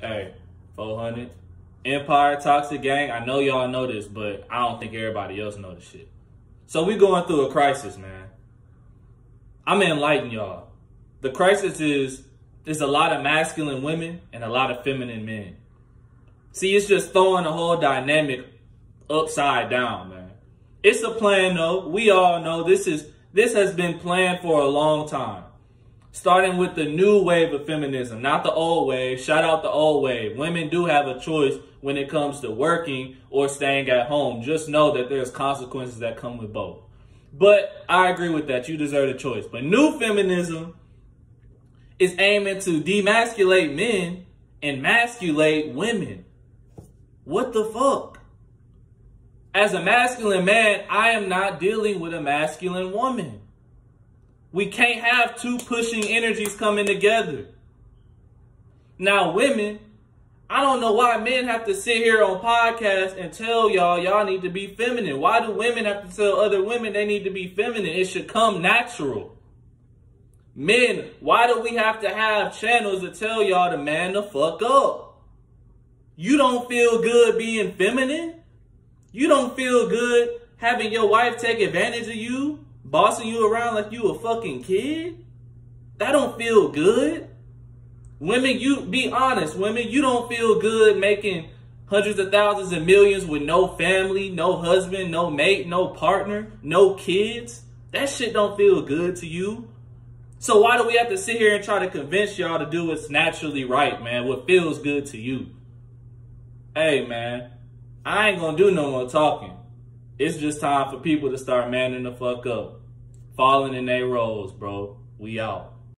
Hey, 400. Empire Toxic Gang. I know y'all know this, but I don't think everybody else know this shit. So we going through a crisis, man. I'm enlightening y'all. The crisis is there's a lot of masculine women and a lot of feminine men. See, it's just throwing the whole dynamic upside down, man. It's a plan though. We all know this is this has been planned for a long time starting with the new wave of feminism, not the old wave. Shout out the old wave. Women do have a choice when it comes to working or staying at home. Just know that there's consequences that come with both. But I agree with that. You deserve a choice. But new feminism is aiming to demasculate men and masculate women. What the fuck? As a masculine man, I am not dealing with a masculine woman. We can't have two pushing energies coming together. Now, women, I don't know why men have to sit here on podcasts and tell y'all y'all need to be feminine. Why do women have to tell other women they need to be feminine? It should come natural. Men, why do we have to have channels to tell y'all to man the fuck up? You don't feel good being feminine? You don't feel good having your wife take advantage of you? Bossing you around like you a fucking kid? That don't feel good. Women, you be honest, women, you don't feel good making hundreds of thousands and millions with no family, no husband, no mate, no partner, no kids. That shit don't feel good to you. So why do we have to sit here and try to convince y'all to do what's naturally right, man? What feels good to you? Hey, man, I ain't gonna do no more talking. It's just time for people to start manning the fuck up falling in their roles, bro. We out.